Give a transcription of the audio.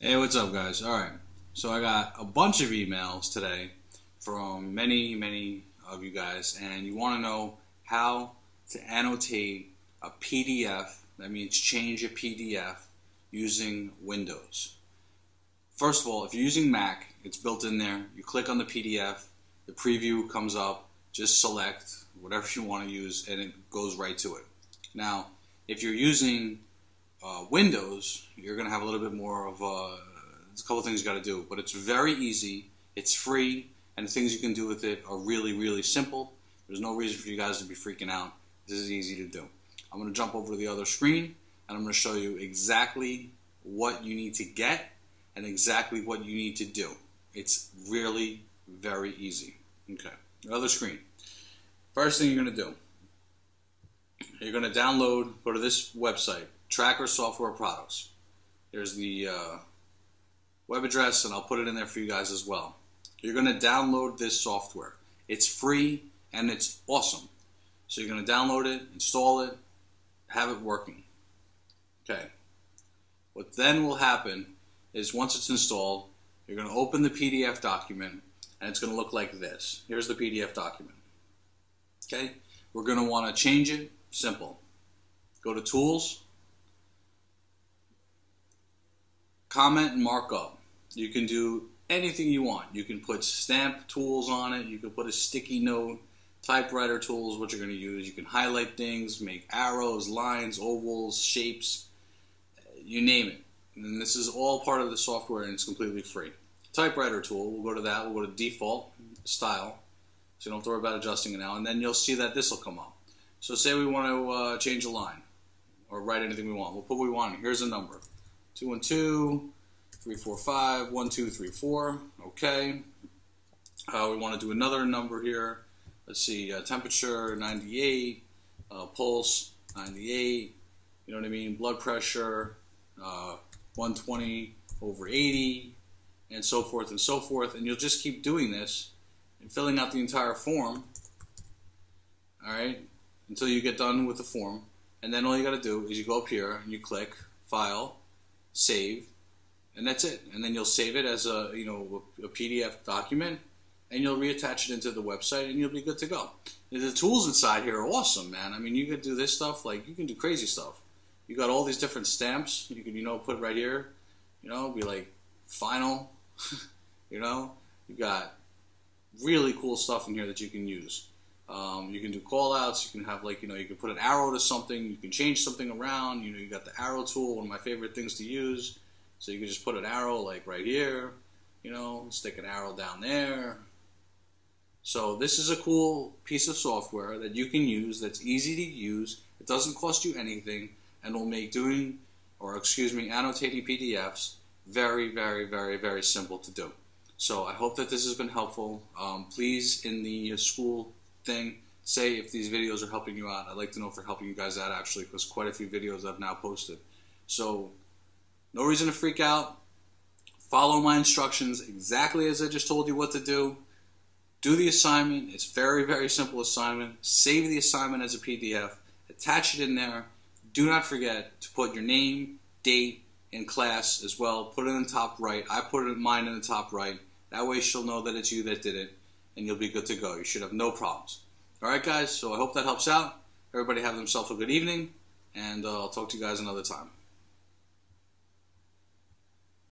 Hey, what's up, guys? All right, so I got a bunch of emails today from many, many of you guys, and you want to know how to annotate a PDF. That means change a PDF using Windows. First of all, if you're using Mac, it's built in there. You click on the PDF, the preview comes up. Just select whatever you want to use, and it goes right to it. Now, if you're using uh, Windows, you're going to have a little bit more of a, a couple things you got to do, but it's very easy, it's free, and the things you can do with it are really, really simple. There's no reason for you guys to be freaking out. This is easy to do. I'm going to jump over to the other screen, and I'm going to show you exactly what you need to get and exactly what you need to do. It's really very easy. Okay, the other screen. First thing you're going to do, you're going to download, go to this website, Tracker Software Products. There's the uh, web address, and I'll put it in there for you guys as well. You're going to download this software. It's free and it's awesome. So you're going to download it, install it, have it working. Okay. What then will happen is once it's installed, you're going to open the PDF document and it's going to look like this. Here's the PDF document. Okay. We're going to want to change it. Simple. Go to Tools, comment and markup. You can do anything you want. You can put stamp tools on it. You can put a sticky note, typewriter tools, what you're going to use. You can highlight things, make arrows, lines, ovals, shapes, you name it. And this is all part of the software and it's completely free. Typewriter tool, we'll go to that. We'll go to default style. So you don't have to worry about adjusting it now. And then you'll see that this will come up. So say we want to uh, change a line or write anything we want. We'll put what we want. Here's a number. 212, 345, 1234. Okay. Uh, we want to do another number here. Let's see, uh, temperature 98, uh, pulse 98, you know what I mean? Blood pressure uh, 120 over 80, and so forth and so forth. And you'll just keep doing this and filling out the entire form, all right, until you get done with the form. And then all you got to do is you go up here and you click File, save, and that's it. And then you'll save it as a you know a PDF document, and you'll reattach it into the website, and you'll be good to go. The tools inside here are awesome, man. I mean, you could do this stuff like you can do crazy stuff. You got all these different stamps. You can you know put right here. You know, be like final. you know, you got really cool stuff in here that you can use. Um, you can do call outs. You can have like, you know, you can put an arrow to something. You can change something around. You know, you got the arrow tool, one of my favorite things to use. So you can just put an arrow like right here, you know, stick an arrow down there. So this is a cool piece of software that you can use that's easy to use. It doesn't cost you anything and will make doing, or excuse me, annotating PDFs very, very, very, very simple to do. So I hope that this has been helpful. Um, please, in the school thing, say if these videos are helping you out. I'd like to know if they're helping you guys out actually, because quite a few videos I've now posted. So, no reason to freak out. Follow my instructions exactly as I just told you what to do. Do the assignment. It's very, very simple assignment. Save the assignment as a PDF. Attach it in there. Do not forget to put your name, date, and class as well. Put it in the top right. I put it mine in the top right. That way she'll know that it's you that did it and you'll be good to go. You should have no problems. All right, guys, so I hope that helps out. Everybody have themselves a good evening, and uh, I'll talk to you guys another time.